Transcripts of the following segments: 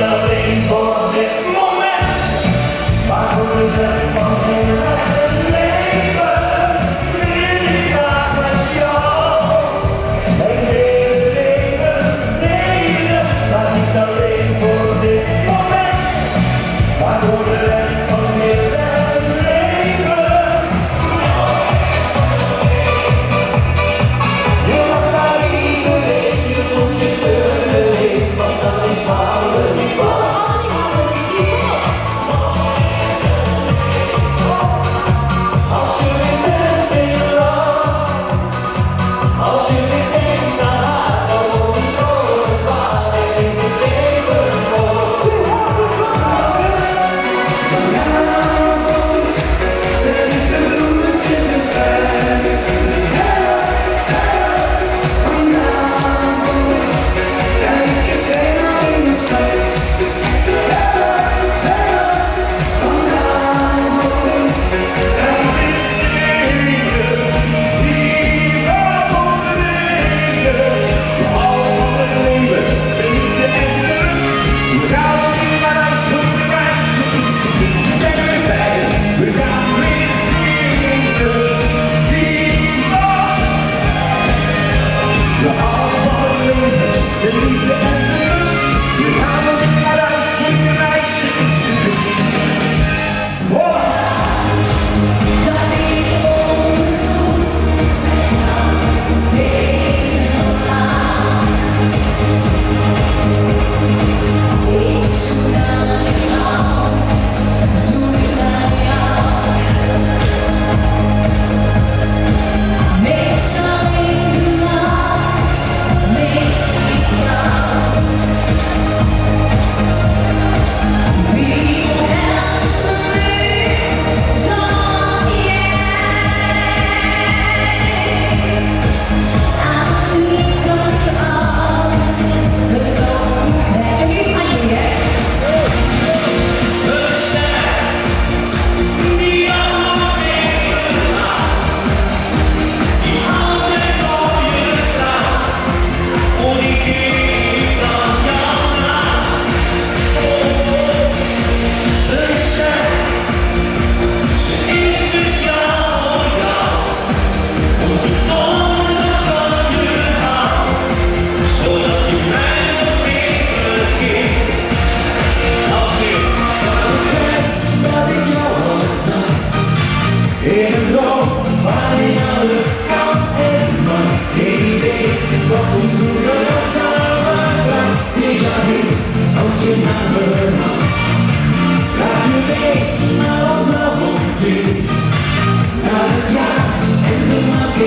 loving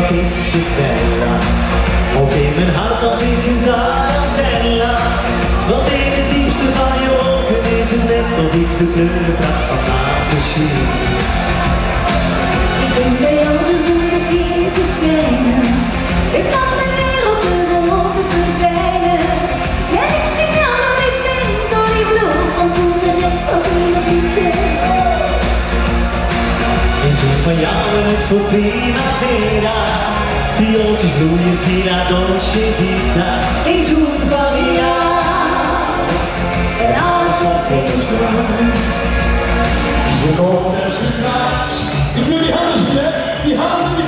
wat is je bella? Ook in mijn hart als ik een tarantella. Want in het diepste van je ogen is het net nog niet de kleurenpracht van laten zien. sbagliavo il suo primavera Di oggi lui si la dolce vita E giunta via La sua festa Sono persi in faccia Il mio behind the